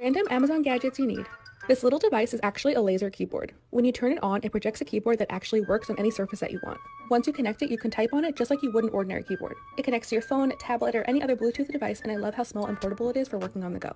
Random Amazon gadgets you need. This little device is actually a laser keyboard. When you turn it on, it projects a keyboard that actually works on any surface that you want. Once you connect it, you can type on it just like you would an ordinary keyboard. It connects to your phone, tablet, or any other Bluetooth device, and I love how small and portable it is for working on the go.